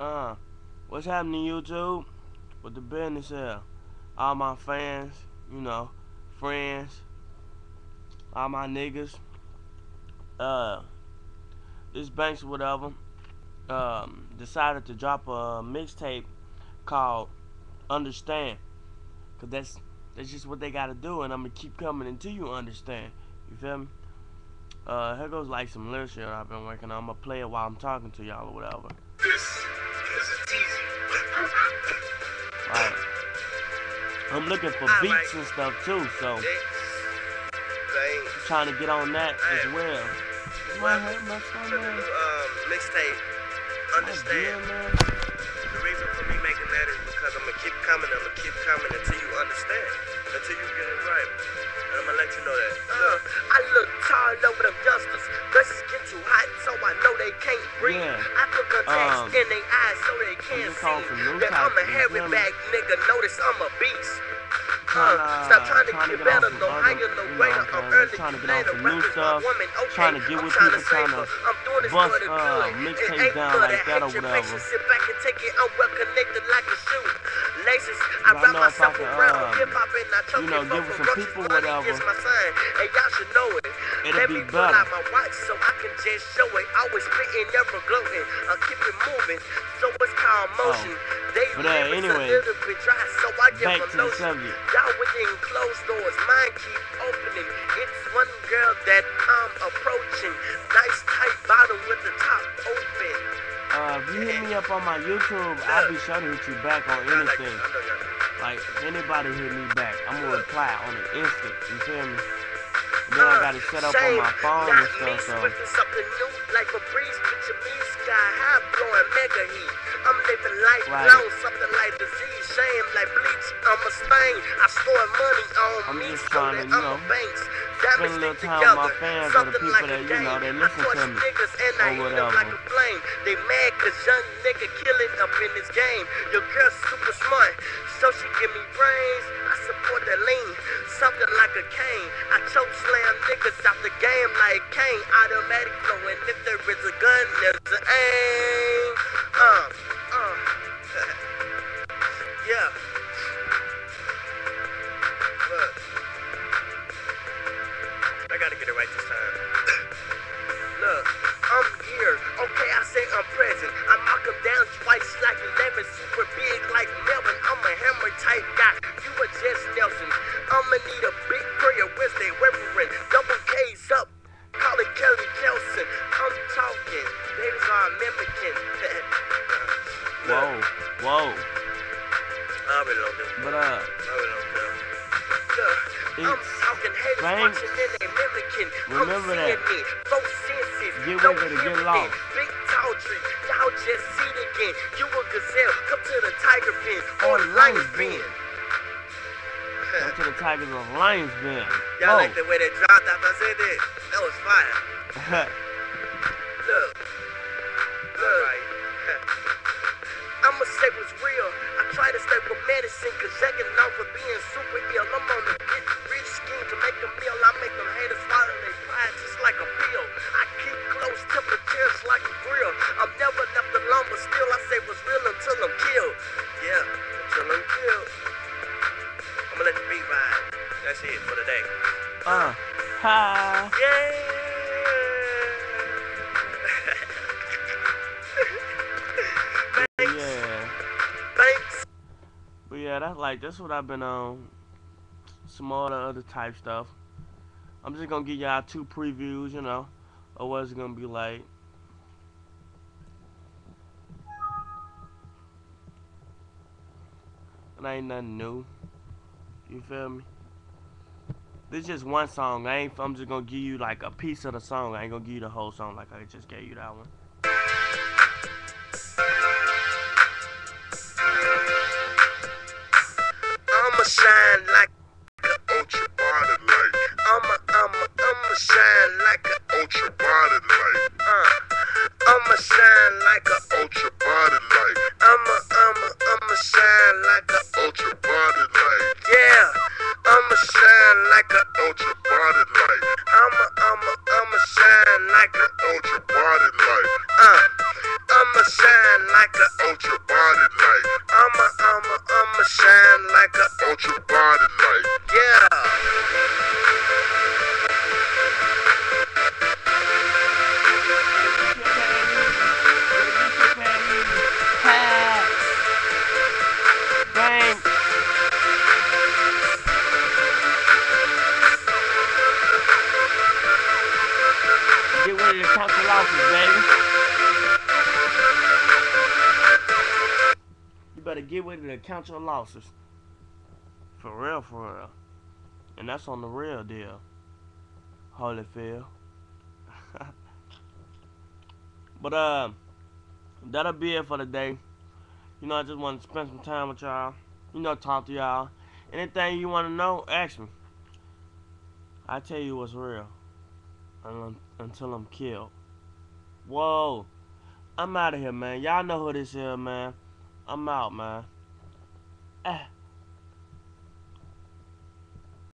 Uh, what's happening, YouTube? With the business here. All my fans, you know, friends, all my niggas. Uh, this Banks, whatever, um, decided to drop a mixtape called Understand. Cause that's that's just what they gotta do, and I'm gonna keep coming until you understand. You feel me? Uh, here goes like some lyrics that I've been working on. I'm gonna play it while I'm talking to y'all or whatever. This is. Right. I'm looking for beats and stuff too, so Dicks, veins. trying to get on that as well. Welcome My head, my to the um, mixtape. Understand. dear, man. The reason for me making that is because I'm gonna keep coming. I'm gonna keep coming until you understand. Until you get it right. And I'm gonna let you know that. Uh, I look tired over them youngsters. Dresses get too hot, so I know they can't breathe. Yeah. I put contacts Um, in their eyes so they can't see. That I'm a hairy back nigga. Notice I'm a beast. Uh, stop trying to get better, no higher, no you greater. I'm early, get later, records, my woman, okay. I'm with tryna people, save her. I'm doing this for the uh, good. It ain't good, I hate your patience. Sit back and take it. I'm well connected like a shoe. Laces, I wrap know if I myself around um, hip hop and I choke you it from some roaches. people Money whatever. is my sign, and y'all should know it. Let be me pull out my watch so I can just show it. Always spitting, never gloating. I keep it moving, so it's called motion. But, uh, anyway, a little bit dry, so I give back to the subject. Y'all within closed doors, mine keep opening. It's one girl that I'm approaching. Nice tight bottom with the top open. Uh, if you hit me up on my YouTube, I'll be sure to hit you back on anything. this. I know y'all know. Like, anybody hit me back, I'm gonna reply on the instant. You feel me? I got it set up on my phone and stuff, so. swifting something new like a breeze. Picture me sky high blowing mega heat. I'm living life Right. long, something like disease. Shame like bleach. I'm a stain. I store money on I'm me, just trying to, you know, banks. spend a little time with my together, fans or the something people like that, a you know, game. they I listen to me, niggas and or I eat 'em whatever. like a flame. They mad cause young nigga killing up in this game. Your girl super smart, so she give me brains. I support the lean, something like a cane. I choke slam niggas out the game like Kane. Automatic and if there is a gun, there's I'ma need a big prayer. Wednesday, Reverend. Double K's up. Call it Kelly Kelson. I'm talking. Babies are mimicking. Whoa, whoa. I really don't do. But, uh, I really don't care. Look, I'm talking haters Banks. watching and they. Remember I'm that. it. Both senses. Get no with it get lost. Big tall tree. Y'all just see it again. You a gazelle. Come to the tiger pen or Or lion's Lion's pen. Den. come to the Tigers of Lions Den. Y'all Oh. like the way they dropped after I said that? That was fire. Look. Look. I'ma say what's real. I try to stay with medicine, cause Jacking known for being super ill. I'm on a get rich scheme to That's it for the day. uh, ha. Yeah. Yeah. Thanks. But yeah, that's like that's what I've been on. Some all the other type stuff. I'm just gonna give y'all two previews, you know, of what it's gonna be like. And ain't nothing new. You feel me? This is just one song. I ain't. I'm just gonna give you like a piece of the song. I ain't gonna give you the whole song like I just gave you that one. I'ma shine like an ultraviolet light. Uh, I'ma shine like a ultraviolet light. I'ma, I'ma, I'ma shine like a ultraviolet light. Yeah. Get ready to count your losses, baby. Get ready to count your losses. For real, for real. And that's on the real deal. Holyfield. but uh that'll be it for the day. You know, I just want to spend some time with y'all. You know, talk to y'all. Anything you want to know, ask me. I tell you what's real. Until I'm killed. Whoa. I'm out of here, man. Y'all know who this is, man. I'm out, man. Ah.